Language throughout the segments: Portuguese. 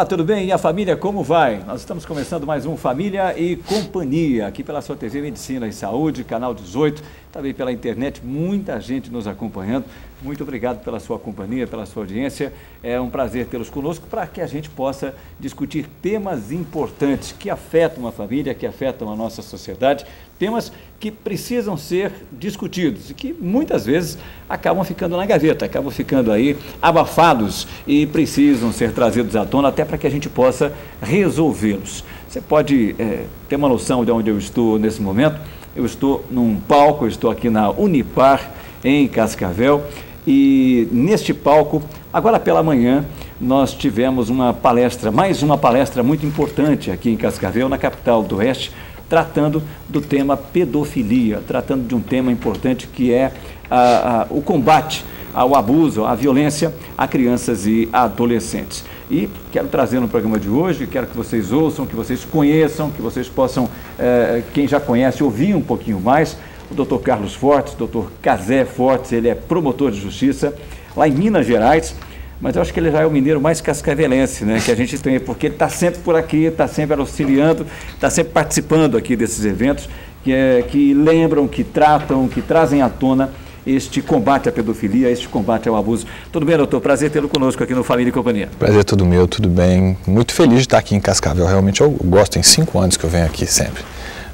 Olá, tudo bem? E a família, como vai? Nós estamos começando mais um Família e Companhia, aqui pela sua TV Medicina e Saúde, canal 18, também pela internet, muita gente nos acompanhando. Muito obrigado pela sua companhia, pela sua audiência. É um prazer tê-los conosco para que a gente possa discutir temas importantes que afetam a família, que afetam a nossa sociedade, temas que precisam ser discutidos e que muitas vezes acabam ficando na gaveta, acabam ficando aí abafados e precisam ser trazidos à tona até para que a gente possa resolvê-los. Você pode é, ter uma noção de onde eu estou nesse momento? Eu estou num palco, eu estou aqui na Unipar, em Cascavel, e neste palco, agora pela manhã, nós tivemos uma palestra, mais uma palestra muito importante aqui em Cascavel, na capital do Oeste, tratando do tema pedofilia, tratando de um tema importante que é a, a, o combate ao abuso, à violência a crianças e adolescentes. E quero trazer no programa de hoje, quero que vocês ouçam, que vocês conheçam, que vocês possam, eh, quem já conhece, ouvir um pouquinho mais, o doutor Carlos Fortes, doutor Cazé Fortes, ele é promotor de justiça lá em Minas Gerais, mas eu acho que ele já é o mineiro mais cascavelense, né, que a gente tem, porque ele está sempre por aqui, está sempre auxiliando, está sempre participando aqui desses eventos, que, é, que lembram, que tratam, que trazem à tona este combate à pedofilia, este combate ao abuso. Tudo bem, doutor? Prazer tê-lo conosco aqui no Família e Companhia. Prazer tudo meu, tudo bem. Muito feliz de estar aqui em Cascavel. Realmente eu gosto, tem cinco anos que eu venho aqui sempre.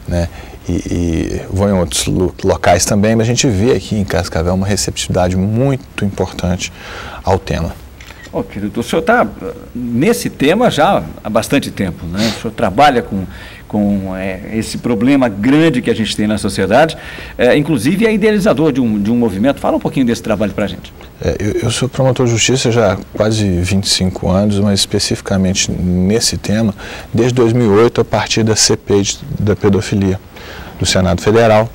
Né? E, e vou em outros locais também, mas a gente vê aqui em Cascavel uma receptividade muito importante ao tema. Oh, querido, o senhor está nesse tema já há bastante tempo, né? O senhor trabalha com, com é, esse problema grande que a gente tem na sociedade, é, inclusive é idealizador de um, de um movimento. Fala um pouquinho desse trabalho para a gente. É, eu, eu, sou promotor de justiça já há quase 25 anos, mas especificamente nesse tema, desde 2008, a partir da CPI de, da pedofilia do Senado Federal,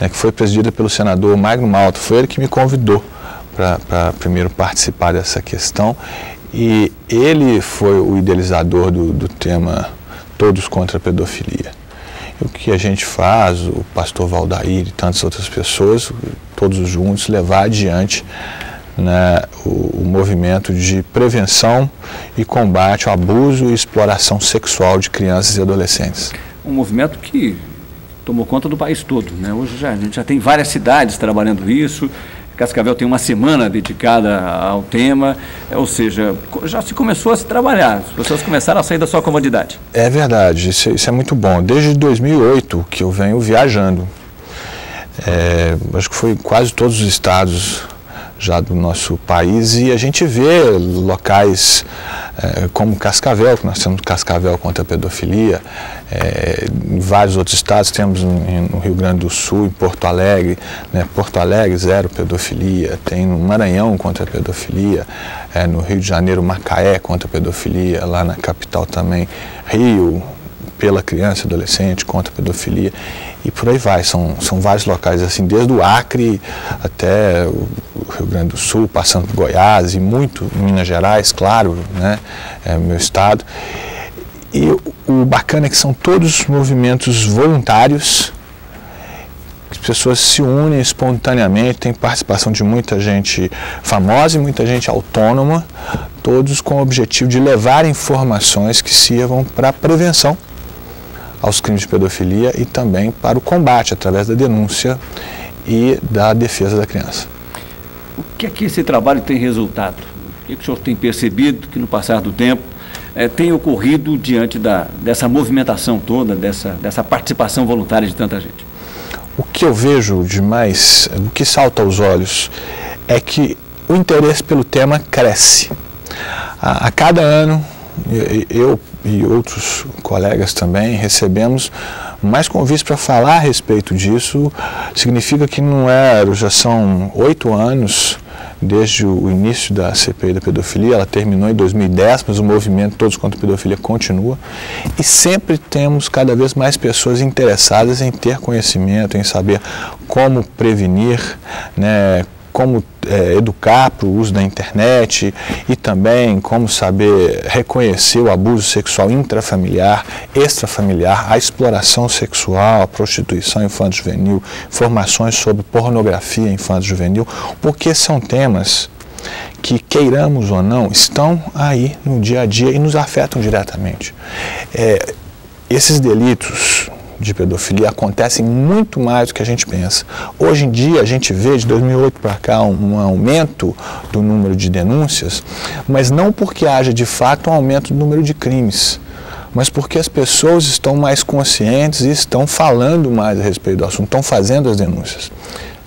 né, que foi presidida pelo senador Magno Malta. Foi ele que me convidou para primeiro participar dessa questão e ele foi o idealizador do, do tema Todos contra a Pedofilia. E o que a gente faz, o pastor Valdair e tantas outras pessoas, todos juntos, levar adiante né, o, o, movimento de prevenção e combate ao abuso e exploração sexual de crianças e adolescentes. Um movimento que tomou conta do país todo. Né? Hoje já, a gente já tem várias cidades trabalhando isso, Cascavel tem uma semana dedicada ao tema, ou seja, já se começou a se trabalhar, as pessoas começaram a sair da sua comodidade. É verdade, isso, isso é muito bom. Desde 2008 que eu venho viajando, é, acho que foi quase todos os estados já do nosso país e a gente vê locais é, como Cascavel, que nós temos Cascavel contra a pedofilia, é, em vários outros estados, temos no Rio Grande do Sul, em Porto Alegre, né, Porto Alegre zero pedofilia, tem no Maranhão contra a pedofilia, é, no Rio de Janeiro Macaé contra a pedofilia, lá na capital também Rio, pela criança e adolescente contra a pedofilia e por aí vai. São, são vários locais, assim, desde o Acre até o Rio Grande do Sul, passando por Goiás e muito Minas Gerais, claro, né, é meu estado. E o bacana é que são todos movimentos voluntários, as pessoas se unem espontaneamente, tem participação de muita gente famosa e muita gente autônoma, todos com o objetivo de levar informações que sirvam para a prevenção aos crimes de pedofilia e também para o combate através da denúncia e da defesa da criança. O que é que esse trabalho tem resultado? O que, é que o senhor tem percebido que no passar do tempo é, tem ocorrido diante da, dessa movimentação toda, dessa, dessa participação voluntária de tanta gente? O que eu vejo de mais, o que salta aos olhos, é que o interesse pelo tema cresce. A, a cada ano, eu e outros colegas também recebemos mais convites para falar a respeito disso. Significa que não é, já são oito anos desde o início da CPI da pedofilia, ela terminou em 2010, mas o movimento Todos contra a Pedofilia continua. E sempre temos cada vez mais pessoas interessadas em ter conhecimento, em saber como prevenir, né, como é, educar para o uso da internet e também como saber reconhecer o abuso sexual intrafamiliar, extrafamiliar, a exploração sexual, a prostituição infanto-juvenil, informações sobre pornografia infanto-juvenil, porque são temas que, queiramos ou não, estão aí no dia a dia e nos afetam diretamente. É, esses delitos de pedofilia acontecem muito mais do que a gente pensa. Hoje em dia, a gente vê de 2008 para cá um, um, aumento do número de denúncias, mas não porque haja de fato um aumento do número de crimes, mas porque as pessoas estão mais conscientes e estão falando mais a respeito do assunto, estão fazendo as denúncias.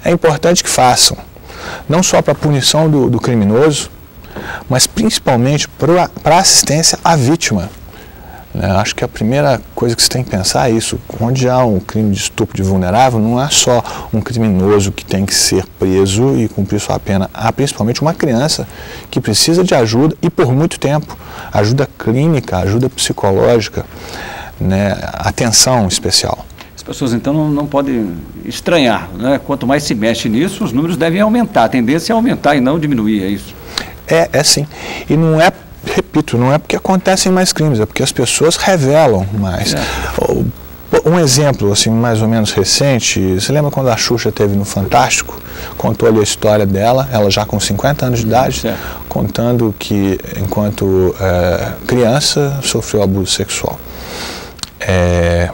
É importante que façam, não só para a punição do, do criminoso, mas principalmente para a assistência à vítima. É, acho que a primeira coisa que você tem que pensar é isso. Onde há um crime de estupro de vulnerável, não há só um criminoso que tem que ser preso e cumprir sua pena. Há principalmente uma criança que precisa de ajuda e por muito tempo. Ajuda clínica, ajuda psicológica, né, atenção especial. As pessoas então não, não podem estranhar. Né? Quanto mais se mexe nisso, os números devem aumentar. A tendência é aumentar e não diminuir, é isso? É, é sim. E não é repito, não é porque acontecem mais crimes, é porque as pessoas revelam mais. É. Um exemplo, assim, mais ou menos recente, você lembra quando a Xuxa teve no Fantástico? Contou ali a história dela, ela já com 50 anos de hum, idade, é. contando que enquanto é, criança sofreu abuso sexual. É,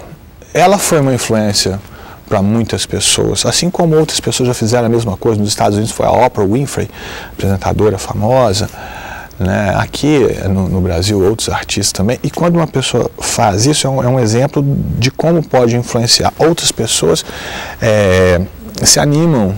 ela foi uma influência para muitas pessoas, assim como outras pessoas já fizeram a mesma coisa. Nos Estados Unidos foi a Oprah Winfrey, apresentadora famosa né? aqui no, no, Brasil, outros artistas também. E quando uma pessoa faz isso, é um, é um exemplo de como pode influenciar outras pessoas, é, se animam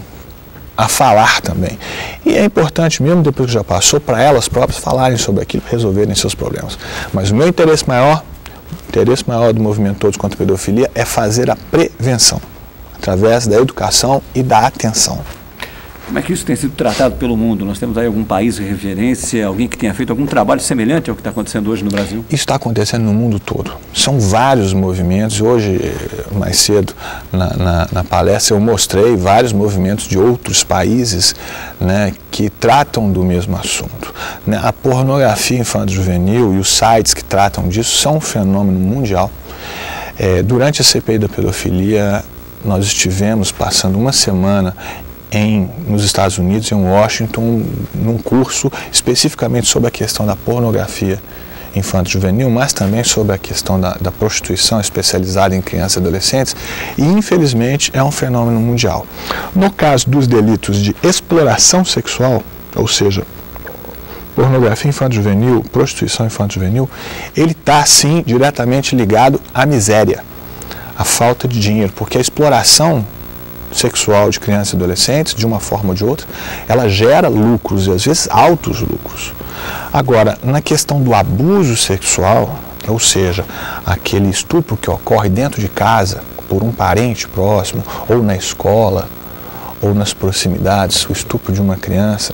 a falar também. E é importante, mesmo depois que já passou, para elas próprias falarem sobre aquilo, resolverem seus problemas. Mas o meu interesse maior, o interesse maior do movimento Todos contra a Pedofilia é fazer a prevenção, através da educação e da atenção. Como é que isso tem sido tratado pelo mundo? Nós temos aí algum país de referência, alguém que tenha feito algum trabalho semelhante ao que está acontecendo hoje no Brasil? Isso está acontecendo no mundo todo. São vários movimentos. Hoje, mais cedo, na, na, na palestra, eu mostrei vários movimentos de outros países né, que tratam do mesmo assunto. Né? A pornografia infanto-juvenil e os sites que tratam disso são um fenômeno mundial. É, durante a CPI da pedofilia, nós estivemos passando uma semana em, nos Estados Unidos, em Washington, num curso especificamente sobre a questão da pornografia infanto-juvenil, mas também sobre a questão da, da, prostituição especializada em crianças e adolescentes, e infelizmente é um fenômeno mundial. No caso dos delitos de exploração sexual, ou seja, pornografia infanto-juvenil, prostituição infanto-juvenil, ele está sim diretamente ligado à miséria, à falta de dinheiro, porque a exploração sexual de crianças e adolescentes, de uma forma ou de outra, ela gera lucros e às vezes altos lucros. Agora, na questão do abuso sexual, ou seja, aquele estupro que ocorre dentro de casa por um parente próximo, ou na escola, ou nas proximidades, o estupro de uma criança,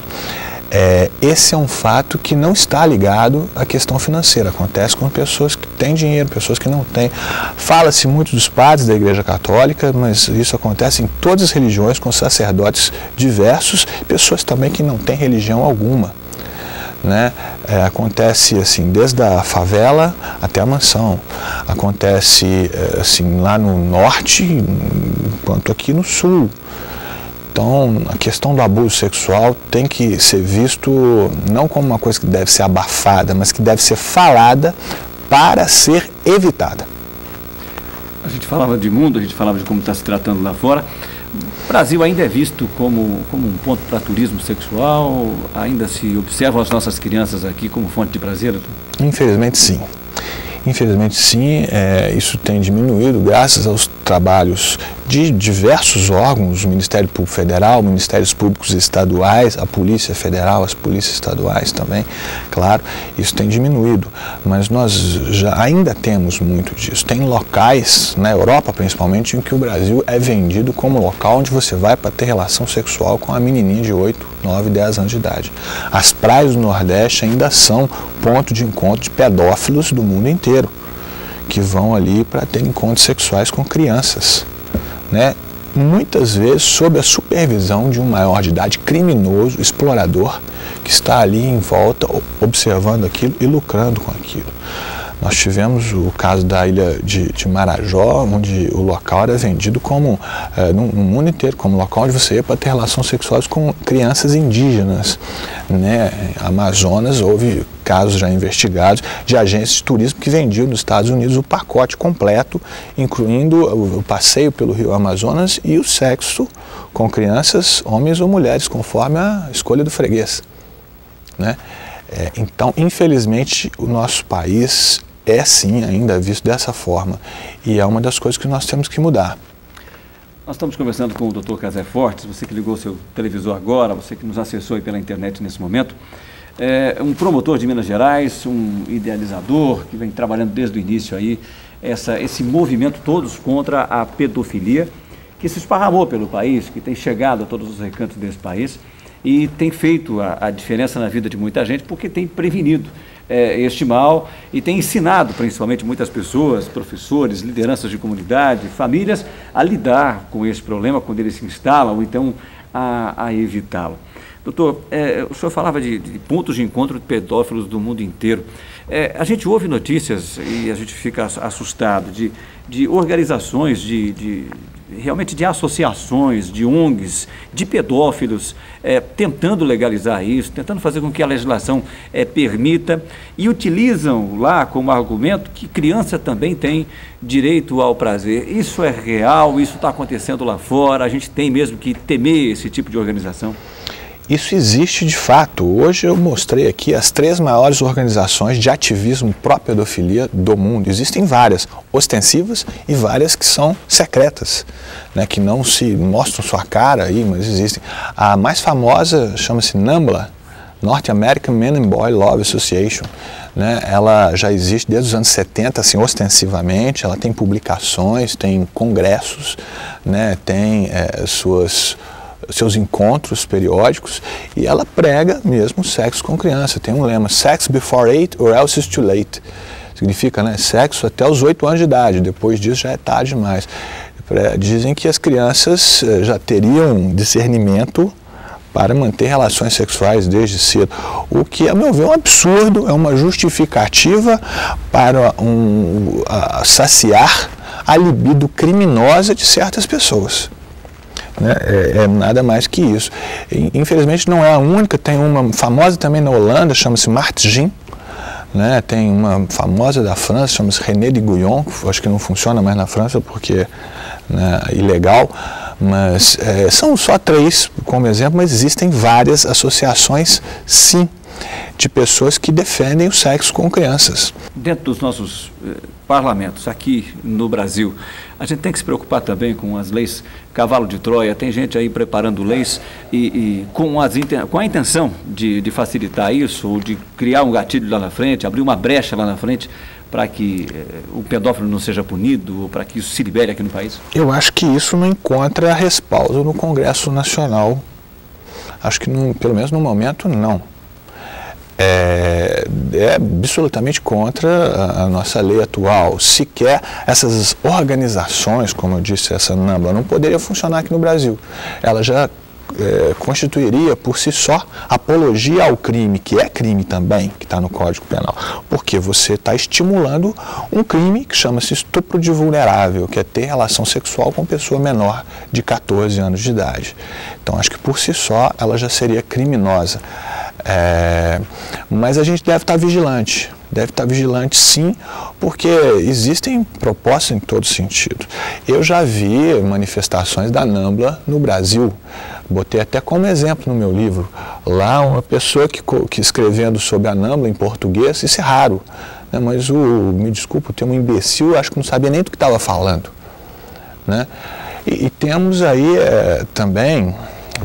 é, esse é um fato que não está ligado à questão financeira. Acontece com pessoas que têm dinheiro, pessoas que não têm. Fala-se muito dos padres da Igreja Católica, mas isso acontece em todas as religiões, com sacerdotes diversos, pessoas também que não têm religião alguma. Né? É, acontece assim desde a favela até a mansão acontece é, assim lá no norte quanto aqui no sul então, a questão do abuso sexual tem que ser visto não como uma coisa que deve ser abafada, mas que deve ser falada para ser evitada. A gente falava de mundo, a gente falava de como está se tratando lá fora. O Brasil ainda é visto como, como um ponto para turismo sexual? Ainda se observam as nossas crianças aqui como fonte de prazer? Infelizmente, sim. Infelizmente, sim, é, isso tem diminuído graças aos trabalhos de diversos órgãos, o Ministério Público Federal, Ministérios Públicos Estaduais, a Polícia Federal, as polícias estaduais também, claro, isso tem diminuído, mas nós já ainda temos muito disso. Tem locais, na Europa principalmente, em que o Brasil é vendido como local onde você vai para ter relação sexual com a menininha de 8, 9, 10 anos de idade. As praias do Nordeste ainda são ponto de encontro de pedófilos do mundo inteiro, que vão ali para ter encontros sexuais com crianças, né? muitas vezes sob a supervisão de um maior de idade criminoso, explorador, que está ali em volta observando aquilo e lucrando com aquilo. Nós tivemos o caso da ilha de, de Marajó, onde o local era vendido como, é, no, no, mundo inteiro, como local onde você ia para ter relações sexuais com crianças indígenas. Né? Amazonas, houve casos já investigados de agências de turismo que vendiam nos Estados Unidos o pacote completo, incluindo o, o passeio pelo rio Amazonas e o sexo com crianças, homens ou mulheres, conforme a escolha do freguês. Né? É, então, infelizmente, o nosso país é sim ainda visto dessa forma e é uma das coisas que nós temos que mudar. Nós estamos conversando com o Dr. Casé Fortes, você que ligou seu televisor agora, você que nos acessou pela internet nesse momento. É um promotor de Minas Gerais, um idealizador que vem trabalhando desde o início aí essa, esse movimento todos contra a pedofilia que se esparramou pelo país, que tem chegado a todos os recantos desse país e tem feito a, a diferença na vida de muita gente porque tem prevenido é, este mal e tem ensinado principalmente muitas pessoas, professores, lideranças de comunidade, famílias a lidar com esse problema quando ele se instala ou então a, a evitá-lo. Doutor, é, o senhor falava de, de, pontos de encontro de pedófilos do mundo inteiro. É, a gente ouve notícias e a gente fica assustado de, de organizações, de, de, realmente de associações, de ONGs, de pedófilos, é, tentando legalizar isso, tentando fazer com que a legislação é, permita e utilizam lá como argumento que criança também tem direito ao prazer. Isso é real, isso está acontecendo lá fora, a gente tem mesmo que temer esse tipo de organização. Isso existe de fato. Hoje eu mostrei aqui as três maiores organizações de ativismo pró-pedofilia do mundo. Existem várias ostensivas e várias que são secretas, né, que não se mostram sua cara aí, mas existem. A mais famosa chama-se NAMBLA, North American Men and Boy Love Association. Né, ela já existe desde os anos 70, assim, ostensivamente, ela tem publicações, tem congressos, né, tem é, suas seus encontros periódicos e ela prega mesmo sexo com criança. Tem um lema, sex before eight or else it's too late. Significa, né, sexo até os oito anos de idade, depois disso já é tarde demais. Dizem que as crianças eh, já teriam discernimento para manter relações sexuais desde cedo, o que, a meu ver, é um absurdo, é uma justificativa para um, a, saciar a libido criminosa de certas pessoas. Né? É, é, nada mais que isso. Infelizmente não é a única, tem uma famosa também na Holanda, chama-se Martgin, né? tem uma famosa da França, chama-se René de Guyon, acho que não funciona mais na França porque né, é ilegal, mas é, são só três como exemplo, mas existem várias associações, sim, de pessoas que defendem o sexo com crianças. Dentro dos nossos eh, parlamentos aqui no Brasil, a gente tem que se preocupar também com as leis cavalo de Troia. Tem gente aí preparando leis e, e com, as, com a intenção de, de facilitar isso, ou de criar um gatilho lá na frente, abrir uma brecha lá na frente para que eh, o pedófilo não seja punido, para que isso se libere aqui no país? Eu acho que isso não encontra respaldo no Congresso Nacional. Acho que, pelo menos no momento, não é, é absolutamente contra a, a, nossa lei atual. Sequer essas organizações, como eu disse, essa NAMBLA, não poderia funcionar aqui no Brasil. Ela já é, constituiria por si só apologia ao crime, que é crime também, que está no Código Penal, porque você está estimulando um crime que chama-se estupro de vulnerável, que é ter relação sexual com pessoa menor de 14 anos de idade. Então, acho que por si só ela já seria criminosa. É, mas a gente deve estar vigilante, deve estar vigilante sim, porque existem propostas em todo sentido. Eu já vi manifestações da NAMBLA no Brasil, botei até como exemplo no meu livro, lá uma pessoa que, que escrevendo sobre a NAMBLA em português, isso é raro, né, mas o, me desculpa, tem um imbecil, acho que não sabia nem do que estava falando. Né? E, e temos aí é, também,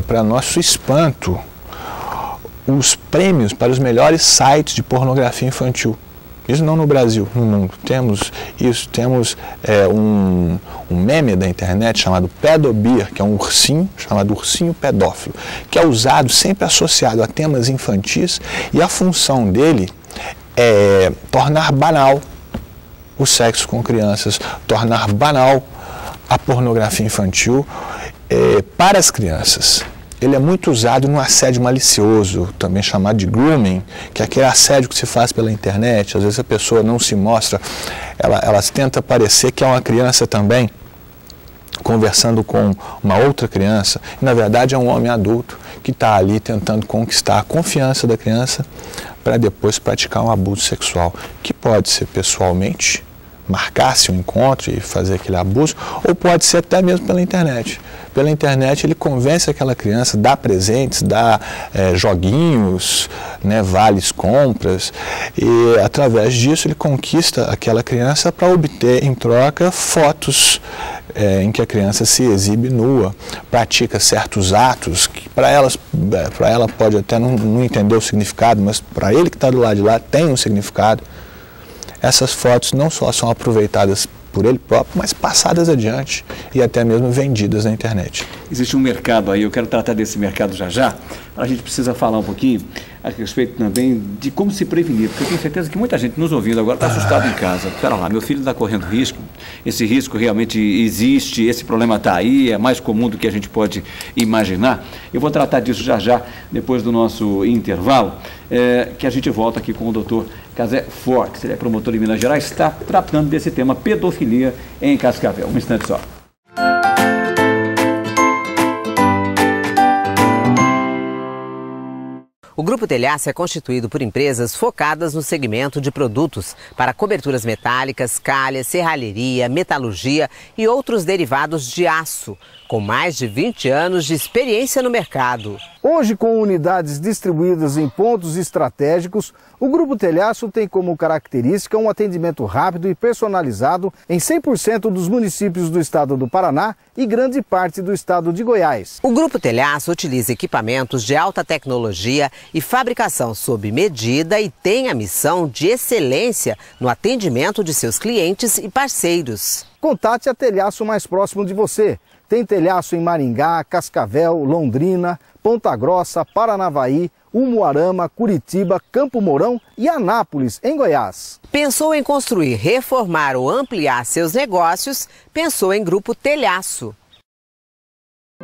para nosso espanto, os prêmios para os melhores sites de pornografia infantil. Isso não no Brasil, no mundo. Temos isso, temos é, um, um, meme da internet chamado Pedobeer, que é um ursinho, chamado ursinho pedófilo, que é usado sempre associado a temas infantis e a função dele é tornar banal o sexo com crianças, tornar banal a pornografia infantil é, para as crianças. Ele é muito usado no assédio malicioso, também chamado de grooming, que é aquele assédio que se faz pela internet. Às vezes a pessoa não se mostra, ela, ela tenta parecer que é uma criança também, conversando com uma outra criança, e na verdade é um homem adulto que está ali tentando conquistar a confiança da criança para depois praticar um abuso sexual, que pode ser pessoalmente, marcar-se um encontro e fazer aquele abuso, ou pode ser até mesmo pela internet. Pela internet ele convence aquela criança, dá presentes, dá é, joguinhos, né, vales compras, e através disso ele conquista aquela criança para obter em troca fotos é, em que a criança se exibe nua, pratica certos atos que para elas, é, para ela pode até não, não entender o significado, mas para ele que está do lado de lá tem um significado essas fotos não só são aproveitadas por ele próprio, mas passadas adiante e até mesmo vendidas na internet. Existe um mercado aí, eu quero tratar desse mercado já já. A gente precisa falar um pouquinho a respeito também de como se prevenir, porque eu tenho certeza que muita gente nos ouvindo agora está assustado em casa. Espera lá, meu filho está correndo risco, esse risco realmente existe, esse problema está aí, é mais comum do que a gente pode imaginar. Eu vou tratar disso já já, depois do nosso intervalo, é, que a gente volta aqui com o doutor Casé Forte, ele é promotor em Minas Gerais, está tratando desse tema pedofilia em Cascavel. Um instante só. Grupo Telhaço é constituído por empresas focadas no segmento de produtos para coberturas metálicas, calha, serralheria, metalurgia e outros derivados de aço, com mais de 20 anos de experiência no mercado. Hoje, com unidades distribuídas em pontos estratégicos, o Grupo Telhaço tem como característica um atendimento rápido e personalizado em 100% dos municípios do estado do Paraná e grande parte do estado de Goiás. O Grupo Telhaço utiliza equipamentos de alta tecnologia e fabricação sob medida e tem a missão de excelência no atendimento de seus clientes e parceiros. Contate a Telhaço mais próximo de você. Tem telhaço em Maringá, Cascavel, Londrina, Ponta Grossa, Paranavaí, Umuarama, Curitiba, Campo Mourão e Anápolis, em Goiás. Pensou em construir, reformar ou ampliar seus negócios? Pensou em Grupo Telhaço.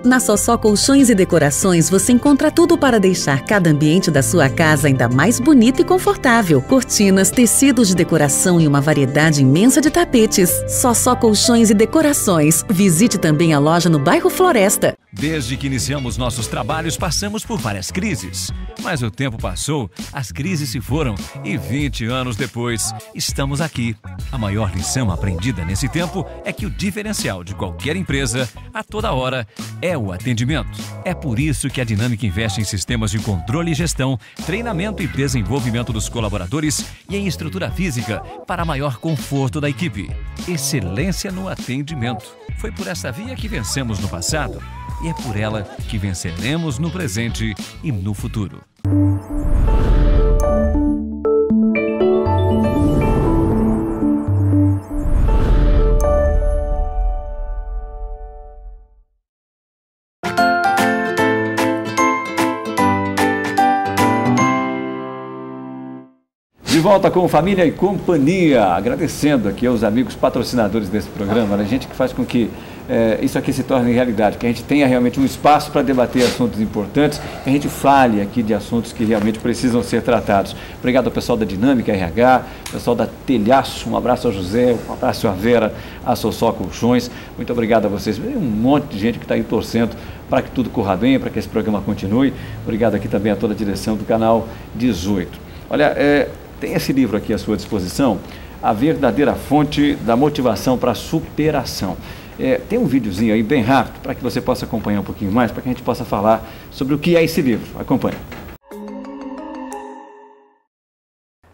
Na Sossó Colchões e Decorações você encontra tudo para deixar cada ambiente da sua casa ainda mais bonito e confortável. Cortinas, tecidos de decoração e uma variedade imensa de tapetes. Sossó Colchões e Decorações. Visite também a loja no bairro Floresta. Desde que iniciamos nossos trabalhos, passamos por várias crises. Mas o tempo passou, as crises se foram e 20 anos depois, estamos aqui. A maior lição aprendida nesse tempo é que o diferencial de qualquer empresa, a toda hora, é o atendimento. É por isso que a Dinâmica investe em sistemas de controle e gestão, treinamento e desenvolvimento dos colaboradores e em estrutura física para maior conforto da equipe. Excelência no atendimento. Foi por essa via que vencemos no passado e é por ela que venceremos no presente e no futuro. De volta com família e companhia, agradecendo aqui aos amigos patrocinadores desse programa, a né? gente que faz com que é, isso aqui se torne realidade, que a gente tenha realmente um espaço para debater assuntos importantes, que a gente fale aqui de assuntos que realmente precisam ser tratados. Obrigado ao pessoal da Dinâmica RH, pessoal da Telhaço, um abraço ao José, um abraço à Vera, a Sossó Colchões, muito obrigado a vocês. Um monte de gente que está aí torcendo para que tudo corra bem, para que esse programa continue. Obrigado aqui também a toda a direção do canal 18. Olha, é, tem esse livro aqui à sua disposição, A Verdadeira Fonte da Motivação para a Superação. É, tem um videozinho aí bem rápido para que você possa acompanhar um pouquinho mais, para que a gente possa falar sobre o que é esse livro. Acompanhe.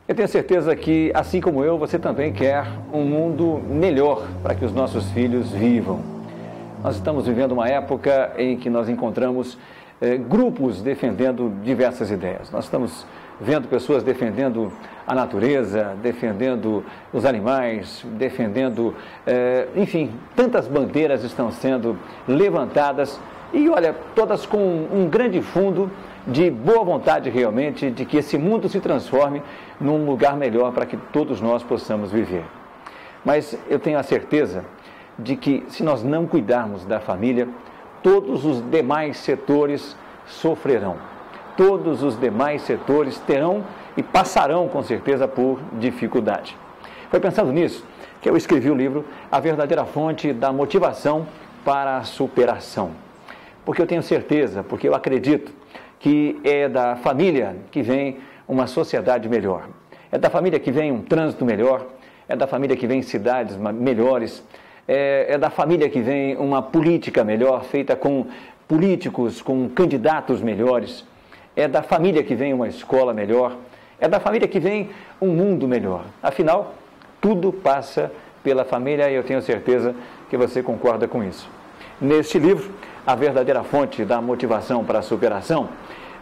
Eu tenho certeza que, assim como eu, você também quer um mundo melhor para que os nossos filhos vivam. Nós estamos vivendo uma época em que nós encontramos eh, grupos defendendo diversas ideias. Nós estamos vendo pessoas defendendo a natureza, defendendo os animais, defendendo, eh, enfim, tantas bandeiras estão sendo levantadas e olha, todas com um grande fundo de boa vontade realmente de que esse mundo se transforme num lugar melhor para que todos nós possamos viver. Mas eu tenho a certeza de que se nós não cuidarmos da família, todos os demais setores sofrerão. Todos os demais setores terão e passarão com certeza por dificuldade. Foi pensando nisso que eu escrevi o livro A Verdadeira Fonte da Motivação para a Superação. Porque eu tenho certeza, porque eu acredito que é da família que vem uma sociedade melhor. É da família que vem um trânsito melhor, é da família que vem cidades melhores, é, é da família que vem uma política melhor, feita com políticos, com candidatos melhores, é da família que vem uma escola melhor, é da família que vem um mundo melhor. Afinal, tudo passa pela família e eu tenho certeza que você concorda com isso. Neste livro, A Verdadeira Fonte da Motivação para a Superação,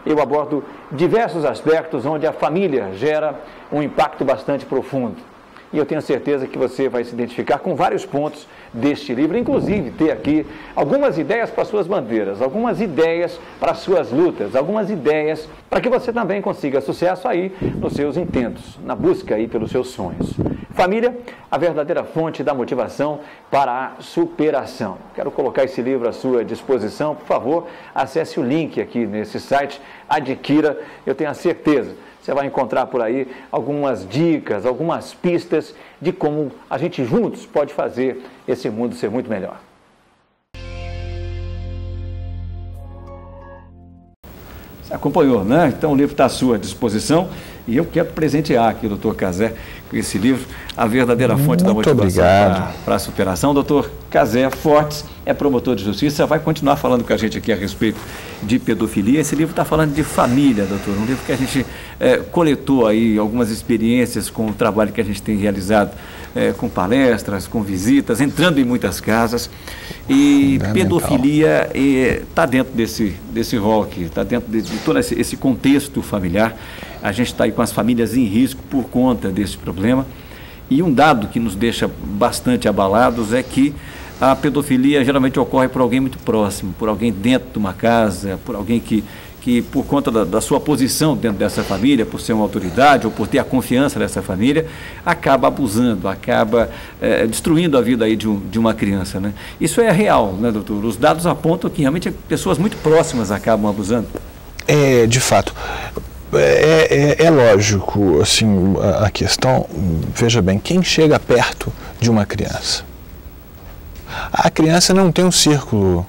eu abordo diversos aspectos onde a família gera um impacto bastante profundo. E eu tenho certeza que você vai se identificar com vários pontos deste livro, inclusive ter aqui algumas ideias para suas bandeiras, algumas ideias para suas lutas, algumas ideias para que você também consiga sucesso aí nos seus intentos, na busca aí pelos seus sonhos. Família, a verdadeira fonte da motivação para a superação. Quero colocar esse livro à sua disposição. Por favor, acesse o link aqui nesse site, adquira, eu tenho a certeza você vai encontrar por aí algumas dicas, algumas pistas de como a gente juntos pode fazer esse mundo ser muito melhor. Você acompanhou, né? Então o livro está à sua disposição e eu quero presentear aqui o doutor Cazé esse livro, A Verdadeira Fonte Muito da Motivação para, a Superação. Doutor Cazé Fortes é promotor de justiça, vai continuar falando com a gente aqui a respeito de pedofilia. Esse livro está falando de família, doutor, um livro que a gente é, coletou aí algumas experiências com o trabalho que a gente tem realizado é, com palestras, com visitas, entrando em muitas casas. E pedofilia está dentro desse, desse rol aqui, está dentro de, de todo esse, esse contexto familiar. A gente está aí com as famílias em risco por conta desse problema. E um dado que nos deixa bastante abalados é que a pedofilia geralmente ocorre por alguém muito próximo, por alguém dentro de uma casa, por alguém que, que por conta da, da, sua posição dentro dessa família, por ser uma autoridade ou por ter a confiança dessa família, acaba abusando, acaba é, destruindo a vida aí de, um, de uma criança. Né? Isso é real, né, doutor? Os dados apontam que realmente pessoas muito próximas acabam abusando. É, de fato. É, é, é, lógico, assim, a, a questão, veja bem, quem chega perto de uma criança? A criança não tem um círculo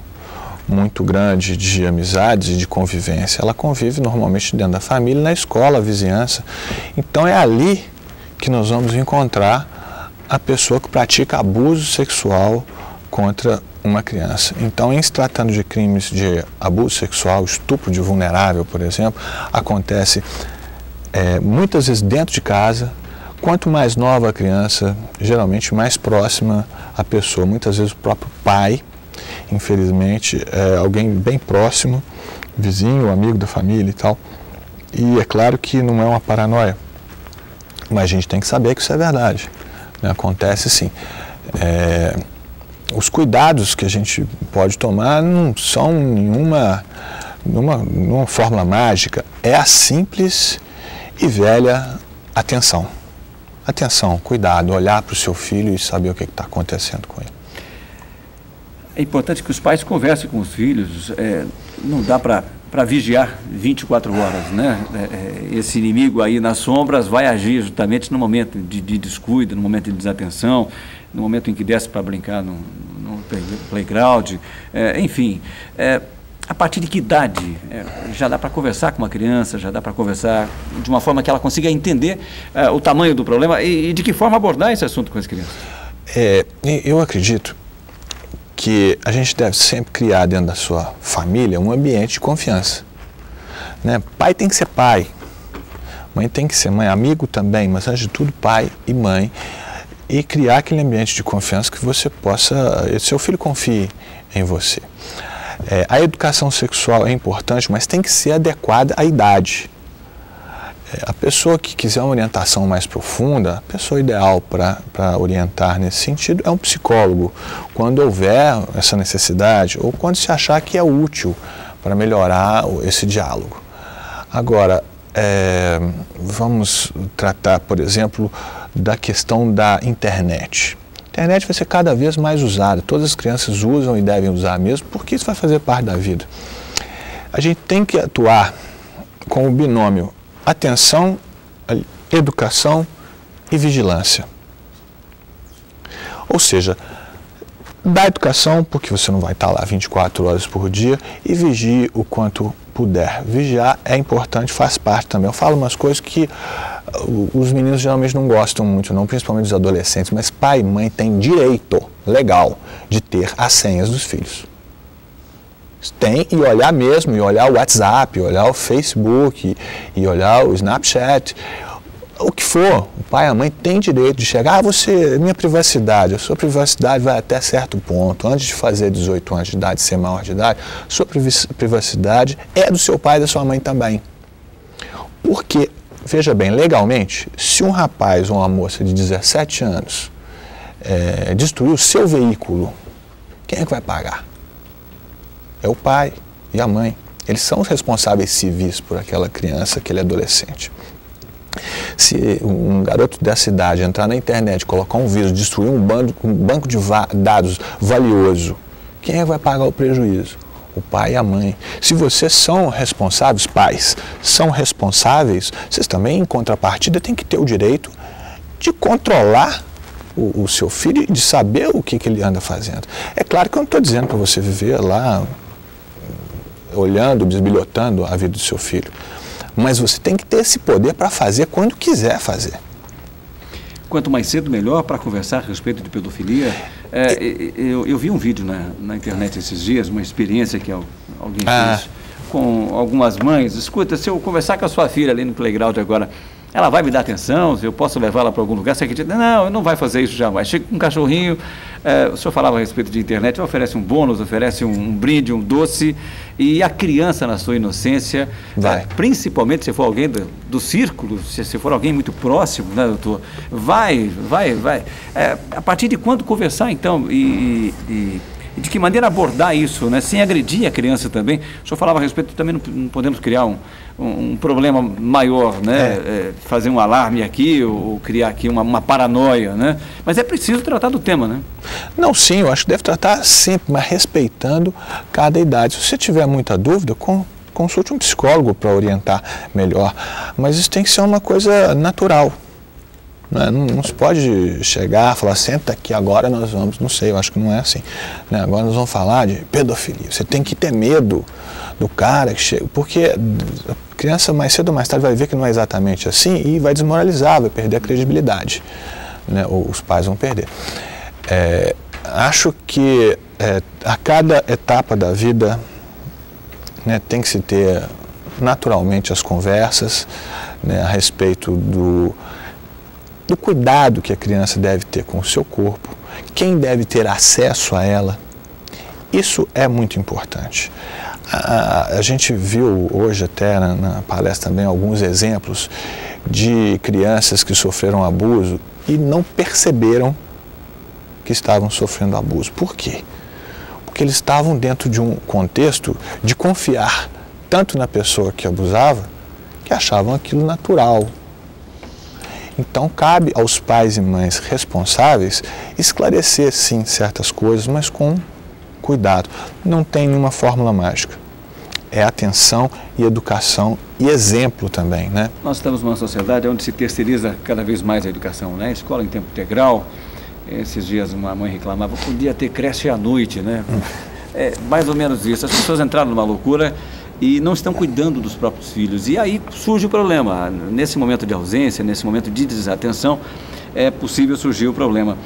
muito grande de amizades de convivência. Ela convive normalmente dentro da família, na escola, vizinhança. Então é ali que nós vamos encontrar a pessoa que pratica abuso sexual contra uma criança. Então, em se tratando de crimes de abuso sexual, estupro de vulnerável, por exemplo, acontece é, muitas vezes dentro de casa. Quanto mais nova a criança, geralmente mais próxima a pessoa, muitas vezes o próprio pai, infelizmente, é alguém bem próximo, vizinho, amigo da família e tal. E é claro que não é uma paranoia, mas a gente tem que saber que isso é verdade. Né? Acontece sim. É, os cuidados que a gente pode tomar não são nenhuma, nenhuma, nenhuma fórmula mágica, é a simples e velha atenção. Atenção, cuidado, olhar para o seu filho e saber o que está acontecendo com ele. É importante que os pais conversem com os filhos, é, não dá para para vigiar 24 horas, né? É, é, esse inimigo aí nas sombras vai agir justamente no momento de, de descuido, no momento de desatenção, no momento em que desce para brincar no, no playground, é, enfim. É, a partir de que idade é, já dá para conversar com uma criança, já dá para conversar de uma forma que ela consiga entender é, o tamanho do problema e, e, de que forma abordar esse assunto com as crianças? É, eu acredito que a gente deve sempre criar dentro da sua família um ambiente de confiança. Né? Pai tem que ser pai, mãe tem que ser mãe, amigo também, mas antes de tudo pai e mãe e criar aquele ambiente de confiança que você possa, seu filho confie em você. É, a educação sexual é importante, mas tem que ser adequada à idade. É, a pessoa que quiser uma orientação mais profunda, a pessoa ideal para orientar nesse sentido é um psicólogo, quando houver essa necessidade ou quando se achar que é útil para melhorar esse diálogo. Agora, é, vamos tratar, por exemplo, da questão da internet. A internet vai ser cada vez mais usada, todas as crianças usam e devem usar mesmo, porque isso vai fazer parte da vida. A gente tem que atuar com o binômio atenção, educação e vigilância. Ou seja, dá educação, porque você não vai estar lá 24 horas por dia, e vigie o quanto puder. Vigiar é importante, faz parte também. Eu falo umas coisas que uh, os meninos geralmente não gostam muito, não, principalmente os adolescentes, mas pai e mãe têm direito legal de ter as senhas dos filhos. Tem e olhar mesmo, e olhar o WhatsApp, olhar o Facebook, e olhar o Snapchat, o que for, o pai e a mãe têm direito de chegar, ah, você, minha privacidade, a sua privacidade vai até certo ponto, antes de fazer 18 anos de idade, ser maior de idade, sua privacidade é do seu pai e da sua mãe também. Porque, veja bem, legalmente, se um rapaz ou uma moça de 17 anos é, destruir o seu veículo, quem é que vai pagar? É o pai e a mãe. Eles são os responsáveis civis por aquela criança, aquele adolescente. Se um garoto dessa idade entrar na internet, colocar um vírus, destruir um banco, de dados valioso, quem é que vai pagar o prejuízo? O pai e a mãe. Se vocês são responsáveis, pais, são responsáveis, vocês também, em contrapartida, têm que ter o direito de controlar o, o seu filho e de saber o que, que ele anda fazendo. É claro que eu não estou dizendo para você viver lá olhando, bisbilhotando a vida do seu filho mas você tem que ter esse poder para fazer quando quiser fazer. Quanto mais cedo, melhor para conversar a respeito de pedofilia. É, eu, eu, vi um vídeo na, na, internet esses dias, uma experiência que alguém ah. fez com algumas mães. Escuta, se eu conversar com a sua filha ali no playground agora, ela vai me dar atenção, eu posso levá-la para algum lugar, você acredita? Não, não vai fazer isso jamais. Chega com um cachorrinho, é, o senhor falava a respeito de internet, oferece um bônus, oferece um, um brinde, um doce, e a criança na sua inocência, é, principalmente se for alguém do, do círculo, se, se, for alguém muito próximo, né, doutor, vai, vai, vai. É, a partir de quando conversar, então, e, e e de que maneira abordar isso, né? sem agredir a criança também. O senhor falava a respeito, também não, não podemos criar um, um, um, problema maior, né? É. É, fazer um alarme aqui ou, ou criar aqui uma, uma, paranoia, né? Mas é preciso tratar do tema, né? Não, sim, eu acho que deve tratar sempre, mas respeitando cada idade. Se você tiver muita dúvida, com, consulte um psicólogo para orientar melhor. Mas isso tem que ser uma coisa natural. Né? Não, não, se pode chegar, falar, senta aqui, agora nós vamos, não sei, eu acho que não é assim. Né? Agora nós vamos falar de pedofilia. Você tem que ter medo do cara que chega, porque a criança mais cedo ou mais tarde vai ver que não é exatamente assim e vai desmoralizar, vai perder a credibilidade. Né? Ou os pais vão perder. É, acho que é, a cada etapa da vida né, tem que se ter naturalmente as conversas né, a respeito do do cuidado que a criança deve ter com o seu corpo, quem deve ter acesso a ela. Isso é muito importante. A, a gente viu hoje até na, na palestra também alguns exemplos de crianças que sofreram abuso e não perceberam que estavam sofrendo abuso. Por quê? Porque eles estavam dentro de um contexto de confiar tanto na pessoa que abusava que achavam aquilo natural, então, cabe aos pais e mães responsáveis esclarecer, sim, certas coisas, mas com cuidado. Não tem nenhuma fórmula mágica. É atenção e educação e exemplo também, né? Nós estamos numa sociedade onde se terceiriza cada vez mais a educação, né? Escola em tempo integral. Esses dias uma mãe reclamava, podia ter creche à noite, né? Hum. É mais ou menos isso. As pessoas entraram numa loucura e não estão cuidando dos próprios filhos. E aí surge o problema. Nesse momento de ausência, nesse momento de desatenção, é possível surgir o problema.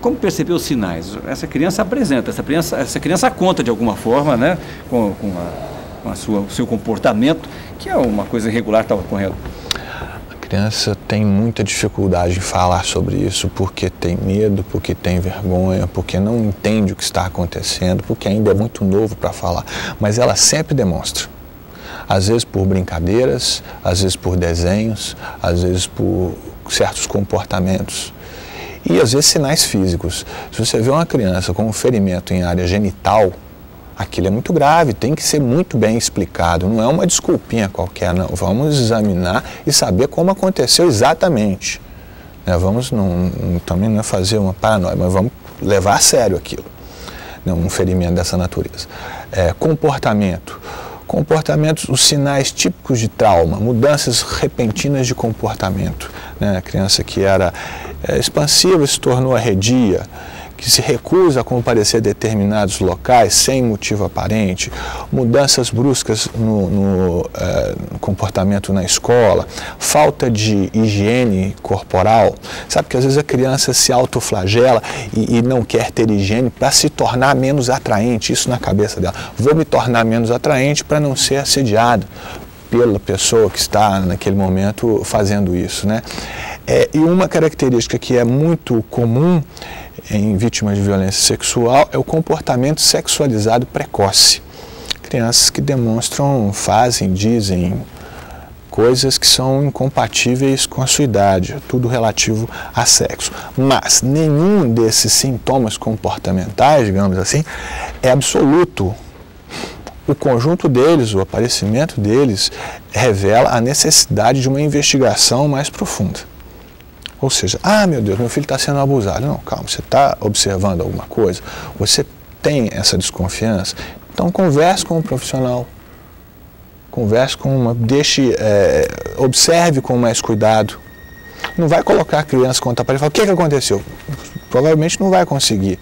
Como perceber os sinais? Essa criança apresenta, essa criança, essa criança conta de alguma forma, né, com, com, a, com a sua, o seu comportamento, que é uma coisa irregular, está ocorrendo criança tem muita dificuldade em falar sobre isso porque tem medo, porque tem vergonha, porque não entende o que está acontecendo, porque ainda é muito novo para falar, mas ela sempre demonstra. Às vezes por brincadeiras, às vezes por desenhos, às vezes por certos comportamentos e às vezes sinais físicos. Se você vê uma criança com um ferimento em área genital, aquilo é muito grave, tem que ser muito bem explicado, não é uma desculpinha qualquer, não. Vamos examinar e saber como aconteceu exatamente. Né? Vamos não, também não é fazer uma paranoia, mas vamos levar a sério aquilo, né? um ferimento dessa natureza. É, comportamento. Comportamentos, os sinais típicos de trauma, mudanças repentinas de comportamento. Né? A criança que era é, expansiva se tornou arredia, que se recusa a comparecer a determinados locais sem motivo aparente, mudanças bruscas no, no, no, comportamento na escola, falta de higiene corporal. Sabe que às vezes a criança se autoflagela e, e não quer ter higiene para se tornar menos atraente, isso na cabeça dela. Vou me tornar menos atraente para não ser assediado pela pessoa que está naquele momento fazendo isso, né? É, e uma característica que é muito comum em vítimas de violência sexual é o comportamento sexualizado precoce. Crianças que demonstram, fazem, dizem coisas que são incompatíveis com a sua idade, tudo relativo a sexo. Mas nenhum desses sintomas comportamentais, digamos assim, é absoluto. O conjunto deles, o aparecimento deles, revela a necessidade de uma investigação mais profunda. Ou seja, ah, meu Deus, meu filho está sendo abusado. Não, calma, você está observando alguma coisa, você tem essa desconfiança, então converse com um profissional. Converse com uma, deixe, é, observe com mais cuidado. Não vai colocar a criança contra a parede e falar, o que, que aconteceu? Provavelmente não vai conseguir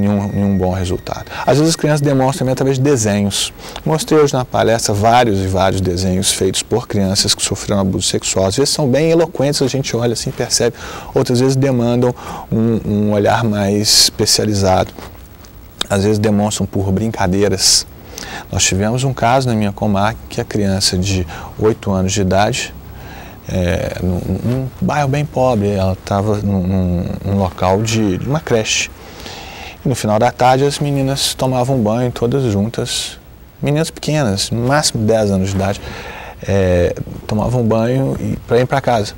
nenhum, nenhum bom resultado. Às vezes as crianças demonstram também através de desenhos. Mostrei hoje na palestra vários e vários desenhos feitos por crianças que sofreram abuso sexual. Às vezes são bem eloquentes, a gente olha assim percebe. Outras vezes demandam um, um olhar mais especializado. Às vezes demonstram por brincadeiras. Nós tivemos um caso na minha comarca que a criança de 8 anos de idade é, num, num, bairro bem pobre. Ela estava num, num, local de, de, uma creche. No final da tarde, as meninas tomavam banho todas juntas, meninas pequenas, no máximo 10 anos de idade, é, tomavam banho para ir para casa.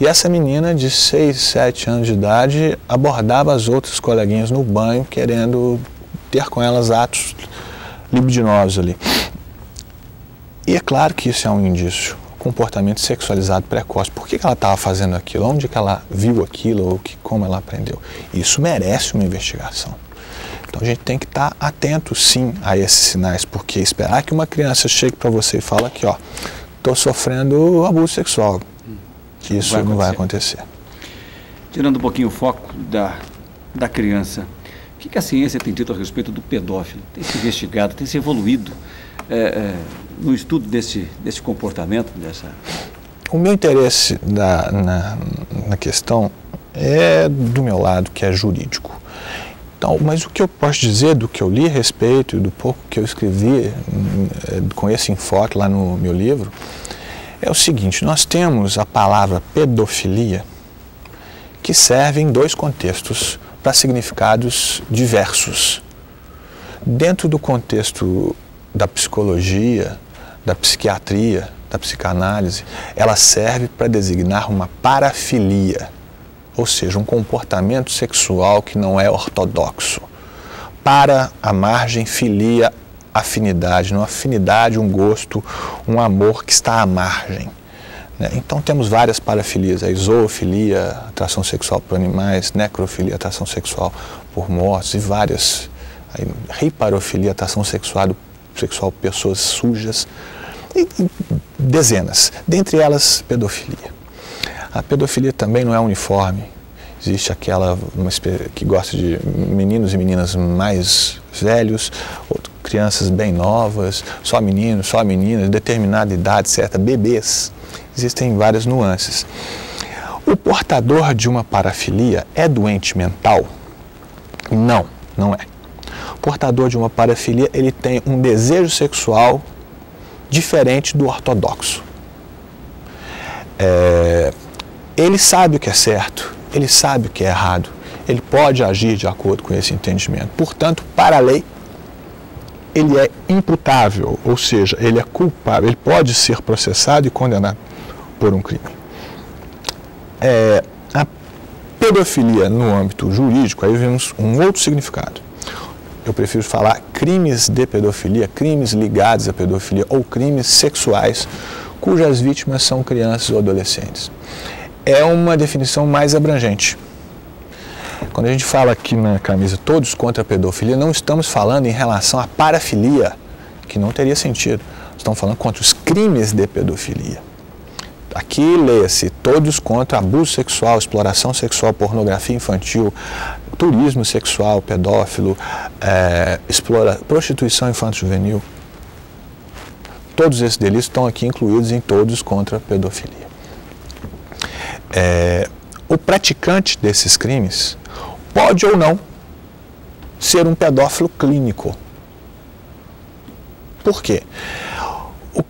E essa menina de 6, 7 anos de idade abordava as outras coleguinhas no banho, querendo ter com elas atos libidinosos ali. E é claro que isso é um indício comportamento sexualizado precoce. Por que, que ela estava fazendo aquilo? Onde que ela viu aquilo ou que, como ela aprendeu? Isso merece uma investigação. Então a gente tem que estar tá atento sim a esses sinais, porque esperar que uma criança chegue para você e fale aqui, ó, estou sofrendo abuso sexual. Isso vai não vai acontecer. Tirando um pouquinho o foco da, da criança, o que, que a ciência tem dito a respeito do pedófilo? Tem se investigado, tem se evoluído? É, é, no estudo desse, desse comportamento, dessa... O meu interesse na, na, na questão é do meu lado, que é jurídico. Então, mas o que eu posso dizer do que eu li a respeito e do pouco que eu escrevi eh, com esse enfoque lá no meu livro é o seguinte: nós temos a palavra pedofilia que serve em dois contextos para significados diversos. Dentro do contexto da psicologia, da psiquiatria, da psicanálise, ela serve para designar uma parafilia, ou seja, um comportamento sexual que não é ortodoxo. Para a margem, filia, afinidade, não afinidade, um gosto, um amor que está à margem. Né? Então temos várias parafilias, a zoofilia, atração sexual por animais, necrofilia, atração sexual por mortos e várias, a riparofilia, atração sexual, sexual por pessoas sujas, dezenas, dentre elas pedofilia. A pedofilia também não é uniforme. Existe aquela uma, que gosta de meninos e meninas mais velhos, crianças bem novas, só meninos, só meninas, determinada idade certa, bebês. Existem várias nuances. O portador de uma parafilia é doente mental? Não, não é. O portador de uma parafilia, ele tem um desejo sexual diferente do ortodoxo. É, ele sabe o que é certo, ele sabe o que é errado, ele pode agir de acordo com esse entendimento. Portanto, para a lei, ele é imputável, ou seja, ele é culpável, ele pode ser processado e condenado por um crime. É, a pedofilia no âmbito jurídico, aí vemos um outro significado eu prefiro falar crimes de pedofilia, crimes ligados à pedofilia ou crimes sexuais cujas vítimas são crianças ou adolescentes. É uma definição mais abrangente. Quando a gente fala aqui na camisa todos contra a pedofilia, não estamos falando em relação à parafilia, que não teria sentido. Estamos falando contra os crimes de pedofilia. Aqui leia-se todos contra abuso sexual, exploração sexual, pornografia infantil, turismo sexual, pedófilo, é, explora, prostituição infanto-juvenil. Todos esses delitos estão aqui incluídos em todos contra a pedofilia. É, o praticante desses crimes pode ou não ser um pedófilo clínico. Por quê? O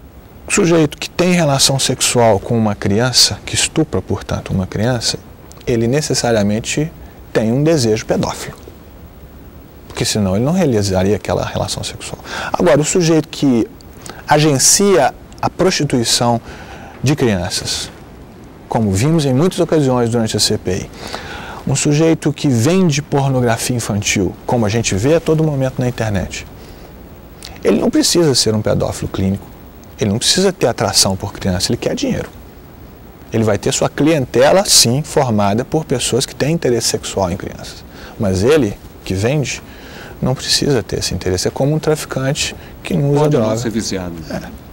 sujeito que tem relação sexual com uma criança, que estupra, portanto, uma criança, ele necessariamente tem um desejo pedófilo. Porque senão ele não realizaria aquela relação sexual. Agora, o sujeito que agencia a prostituição de crianças, como vimos em muitas ocasiões durante a CPI. Um sujeito que vende pornografia infantil, como a gente vê a todo momento na internet, ele não precisa ser um pedófilo clínico, ele não precisa ter atração por criança, ele quer dinheiro. Ele vai ter sua clientela, sim, formada por pessoas que têm interesse sexual em crianças. Mas ele, que vende, não precisa ter esse interesse. É como um traficante que não usa Pode droga. não ser viciado. É.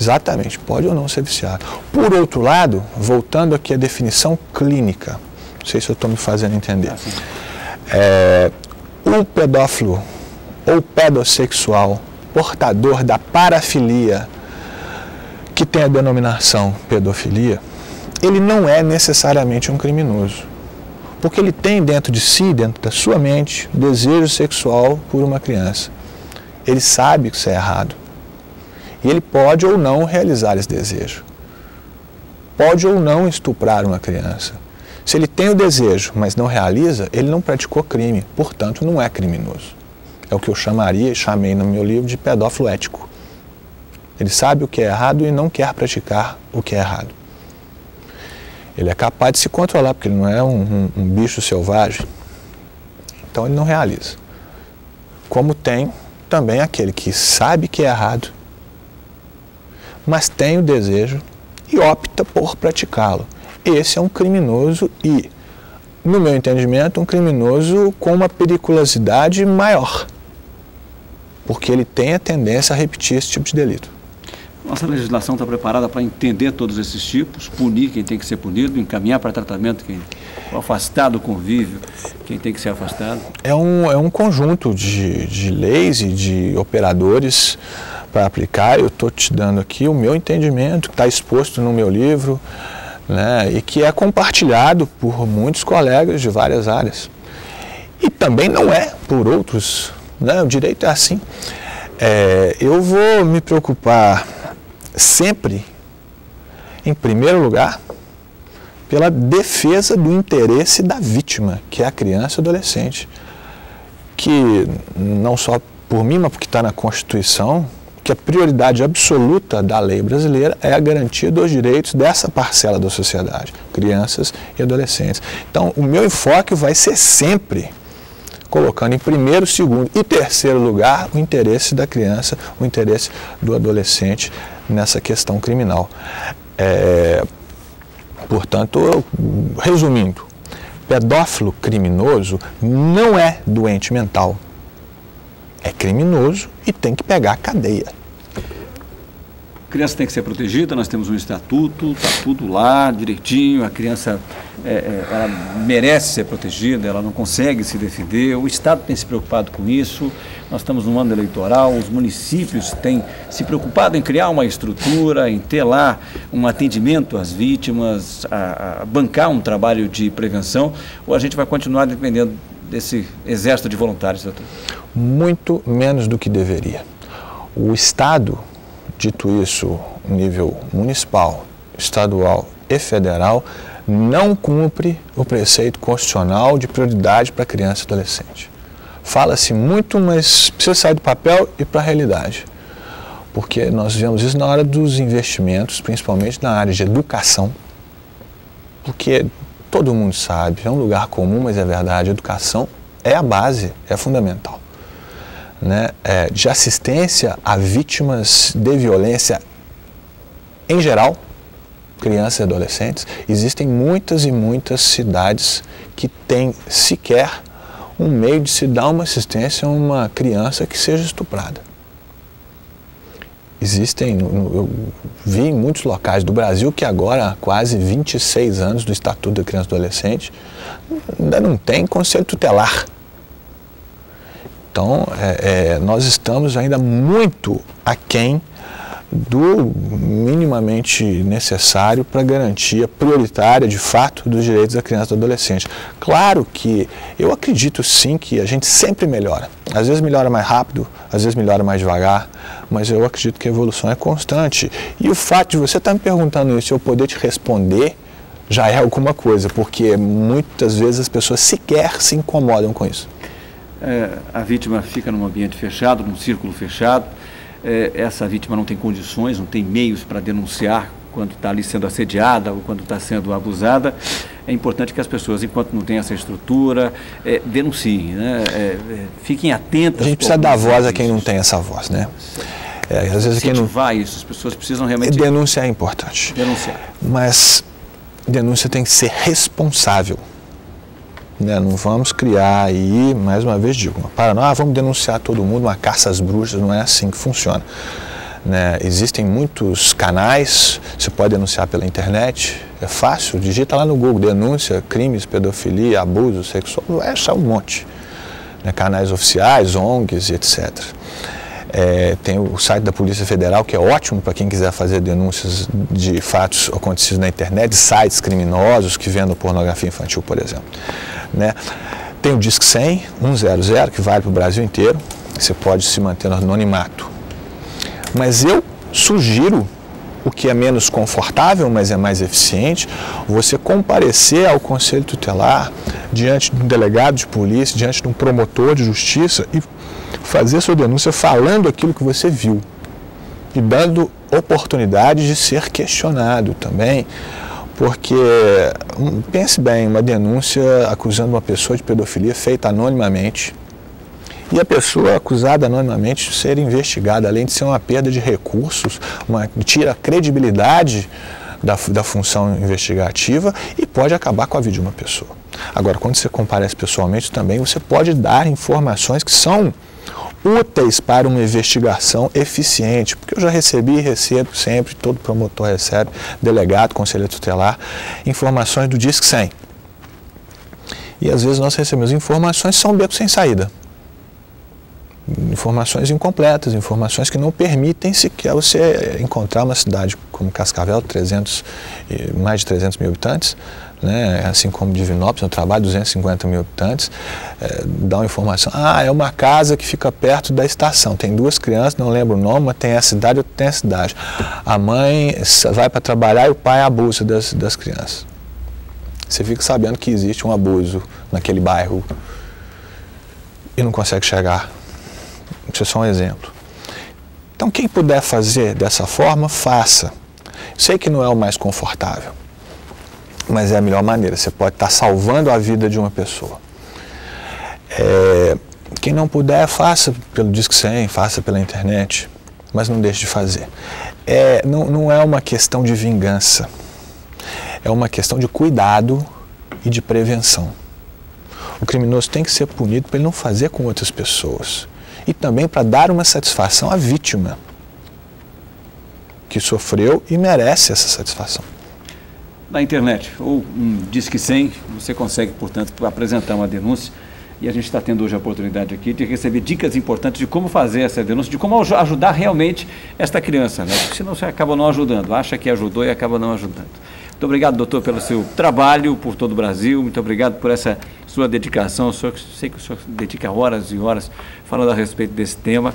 Exatamente, pode ou não ser viciado. Por outro lado, voltando aqui à definição clínica, não sei se eu estou me fazendo entender. É, o pedófilo ou pedossexual portador da parafilia, que tem a denominação pedofilia, ele não é necessariamente um criminoso. Porque ele tem dentro de si, dentro da sua mente, desejo sexual por uma criança. Ele sabe que isso é errado. E ele pode ou não realizar esse desejo. Pode ou não estuprar uma criança. Se ele tem o desejo, mas não realiza, ele não praticou crime, portanto não é criminoso. É o que eu chamaria, chamei no meu livro, de pedófilo ético. Ele sabe o que é errado e não quer praticar o que é errado. Ele é capaz de se controlar, porque ele não é um, um, um bicho selvagem. Então ele não realiza. Como tem também aquele que sabe que é errado, mas tem o desejo e opta por praticá-lo. Esse é um criminoso e, no meu entendimento, um criminoso com uma periculosidade maior, porque ele tem a tendência a repetir esse tipo de delito. Nossa legislação está preparada para entender todos esses tipos, punir quem tem que ser punido, encaminhar para tratamento quem afastar do convívio, quem tem que ser afastado? É um, é um conjunto de, de leis e de operadores para aplicar. Eu estou te dando aqui o meu entendimento, que está exposto no meu livro, né, e que é compartilhado por muitos colegas de várias áreas. E também não é por outros. Né, o direito é assim. É, eu vou me preocupar sempre, em primeiro lugar, pela defesa do interesse da vítima, que é a criança e adolescente. Que não só por mim, mas porque está na Constituição, que a prioridade absoluta da lei brasileira é a garantia dos direitos dessa parcela da sociedade, crianças e adolescentes. Então, o meu enfoque vai ser sempre colocando em primeiro, segundo e terceiro lugar o interesse da criança, o interesse do adolescente nessa questão criminal. É, portanto, resumindo, pedófilo criminoso não é doente mental. É criminoso e tem que pegar a cadeia. A criança tem que ser protegida, nós temos um estatuto, está tudo lá direitinho, a criança é, é, ela merece ser protegida, ela não consegue se defender, o Estado tem se preocupado com isso, nós estamos no ano eleitoral, os municípios têm se preocupado em criar uma estrutura, em ter lá um atendimento às vítimas, a, a bancar um trabalho de prevenção, ou a gente vai continuar dependendo desse exército de voluntários, doutor? Muito menos do que deveria. O Estado Dito isso, nível municipal, estadual e federal, não cumpre o preceito constitucional de prioridade para criança e adolescente. Fala-se muito, mas precisa sair do papel e para a realidade. Porque nós vemos isso na hora dos investimentos, principalmente na área de educação. Porque todo mundo sabe, é um lugar comum, mas é verdade, a educação é a base, é fundamental né, é, de assistência a vítimas de violência em geral, crianças e adolescentes, existem muitas e muitas cidades que têm sequer um meio de se dar uma assistência a uma criança que seja estuprada. existem, eu vi em muitos locais do Brasil que agora, há quase 26 anos do Estatuto da Criança e Adolescente, ainda não tem conselho tutelar. Então, é, é, nós estamos ainda muito aquém do minimamente necessário para garantia prioritária, de fato, dos direitos da criança e do adolescente. Claro que eu acredito sim que a gente sempre melhora. Às vezes melhora mais rápido, às vezes melhora mais devagar, mas eu acredito que a evolução é constante. E o fato de você estar tá me perguntando isso, eu poder te responder, já é alguma coisa, porque muitas vezes as pessoas sequer se incomodam com isso. É, a vítima fica num ambiente fechado, num círculo fechado, é, essa vítima não tem condições, não tem meios para denunciar quando está ali sendo assediada ou quando está sendo abusada, é importante que as pessoas, enquanto não têm essa estrutura, é, denunciem, né? É, é fiquem atentas. A gente precisa dar voz a quem não tem essa voz, né? É, às vezes quem não vai isso, as pessoas precisam realmente. Denúncia é importante. Denunciar. Mas denúncia tem que ser responsável. Né? Não vamos criar aí, mais uma vez digo, uma paranoia, ah, vamos denunciar todo mundo, uma caça às bruxas, não é assim que funciona. Né? Existem muitos canais, você pode denunciar pela internet, é fácil, digita lá no Google, denúncia, crimes, pedofilia, abuso sexual, vai achar um monte. Né? Canais oficiais, ONGs e etc. É, tem o site da Polícia Federal, que é ótimo para quem quiser fazer denúncias de fatos acontecidos na internet, sites criminosos que vendem pornografia infantil, por exemplo. Né? Tem o Disque 100, 100, que vale para o Brasil inteiro. Você pode se manter no anonimato. Mas eu sugiro o que é menos confortável, mas é mais eficiente, você comparecer ao Conselho Tutelar diante de um delegado de polícia, diante de um promotor de justiça e fazer sua denúncia falando aquilo que você viu e dando oportunidade de ser questionado também, porque hum, pense bem, uma denúncia acusando uma pessoa de pedofilia feita anonimamente e a pessoa acusada anonimamente ser investigada, além de ser uma perda de recursos, uma, tira a credibilidade da, da função investigativa e pode acabar com a vida de uma pessoa. Agora, quando você comparece pessoalmente também, você pode dar informações que são úteis para uma investigação eficiente, porque eu já recebi e recebo sempre, todo promotor recebe, delegado, conselheiro tutelar, informações do Disque 100. E às vezes nós recebemos informações que são beco sem saída. Informações incompletas, informações que não permitem sequer você encontrar uma cidade como Cascavel, 300, mais de 300 mil habitantes, né, assim como Divinópolis, um trabalho de 250 mil habitantes, é, dá uma informação, ah, é uma casa que fica perto da estação, tem duas crianças, não lembro o nome, uma tem a cidade, outra tem a cidade. A mãe vai para trabalhar e o pai abusa das, das crianças. Você fica sabendo que existe um abuso naquele bairro e não consegue chegar. Isso é só um exemplo. Então, quem puder fazer dessa forma, faça. Sei que não é o mais confortável mas é a melhor maneira. Você pode estar salvando a vida de uma pessoa. É, quem não puder, faça pelo Disque 100, faça pela internet, mas não deixe de fazer. É, não, não é uma questão de vingança, é uma questão de cuidado e de prevenção. O criminoso tem que ser punido para ele não fazer com outras pessoas e também para dar uma satisfação à vítima que sofreu e merece essa satisfação na internet ou um Disque 100, você consegue, portanto, apresentar uma denúncia. E a gente está tendo hoje a oportunidade aqui de receber dicas importantes de como fazer essa denúncia, de como ajudar realmente esta criança, né? Porque senão você acaba não ajudando, acha que ajudou e acaba não ajudando. Muito obrigado, doutor, pelo seu trabalho por todo o Brasil. Muito obrigado por essa sua dedicação. Eu sei que o senhor dedica horas e horas falando a respeito desse tema.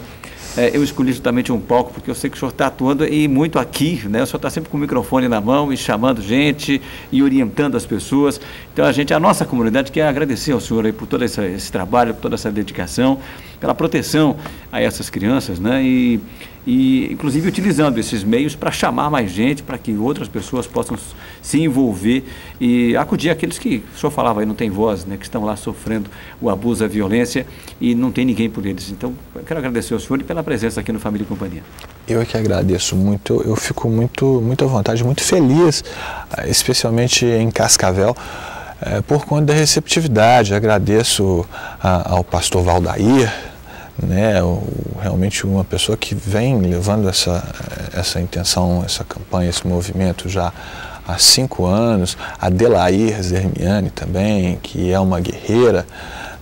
É, eu escolhi justamente um palco porque eu sei que o senhor está atuando e muito aqui, né? O senhor está sempre com o microfone na mão e chamando gente e orientando as pessoas. Então a gente, a nossa comunidade quer agradecer ao senhor aí por todo esse, esse trabalho, por toda essa dedicação, pela proteção a essas crianças, né? E e inclusive utilizando esses meios para chamar mais gente, para que outras pessoas possam se envolver e acudir aqueles que o senhor falava aí não tem voz, né, que estão lá sofrendo o abuso, a violência e não tem ninguém por eles. Então, eu quero agradecer ao senhor pela presença aqui no Família e Companhia. Eu é que agradeço muito, eu fico muito, muito à vontade, muito feliz, especialmente em Cascavel, é, por conta da receptividade. Agradeço a, ao pastor Valdair, né, o, realmente uma pessoa que vem levando essa, essa intenção, essa campanha, esse movimento já há cinco anos, a Delair Zermiani também, que é uma guerreira,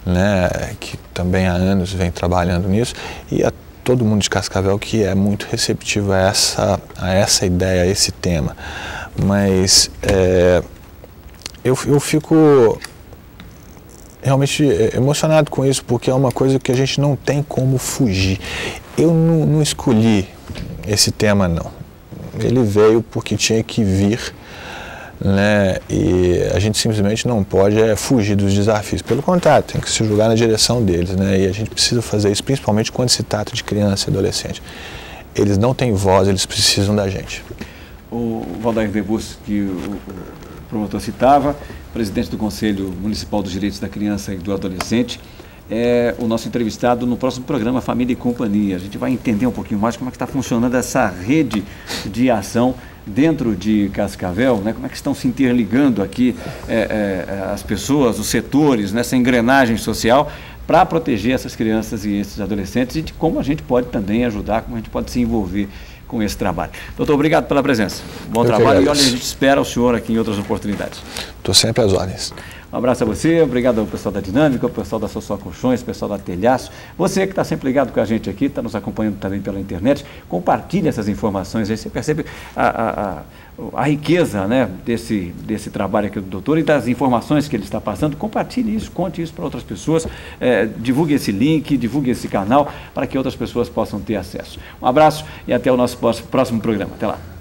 né, que também há anos vem trabalhando nisso, e a todo mundo de Cascavel que é muito receptivo a essa, a essa ideia, a esse tema. Mas é, eu, eu fico realmente é, emocionado com isso, porque é uma coisa que a gente não tem como fugir. Eu não, não escolhi esse tema, não. Ele veio porque tinha que vir né? E a gente simplesmente não pode é, fugir dos desafios. Pelo contrário, tem que se julgar na direção deles, né? E a gente precisa fazer isso, principalmente quando se trata de criança e adolescente. Eles não têm voz, eles precisam da gente. O Valdair Debus, que promotor citava, presidente do Conselho Municipal dos Direitos da Criança e do Adolescente, é o nosso entrevistado no próximo programa Família e Companhia. A gente vai entender um pouquinho mais como é que está funcionando essa rede de ação dentro de Cascavel, né, como é que estão se interligando aqui é, é, as pessoas, os setores, nessa engrenagem social para proteger essas crianças e esses adolescentes e de como a gente pode também ajudar, como a gente pode se envolver com esse trabalho. Doutor, obrigado pela presença. Bom Eu trabalho e olha, a gente espera o senhor aqui em outras oportunidades. Estou sempre às ordens. Um abraço a você, obrigado ao pessoal da Dinâmica, ao pessoal da Sossó Colchões, ao pessoal da Telhaço. Você que está sempre ligado com a gente aqui, está nos acompanhando também pela internet, compartilhe essas informações aí, você percebe a, a, a a riqueza né, desse, desse trabalho aqui do doutor e das informações que ele está passando. Compartilhe isso, conte isso para outras pessoas, é, divulgue esse link, divulgue esse canal para que outras pessoas possam ter acesso. Um abraço e até o nosso próximo programa. Até lá.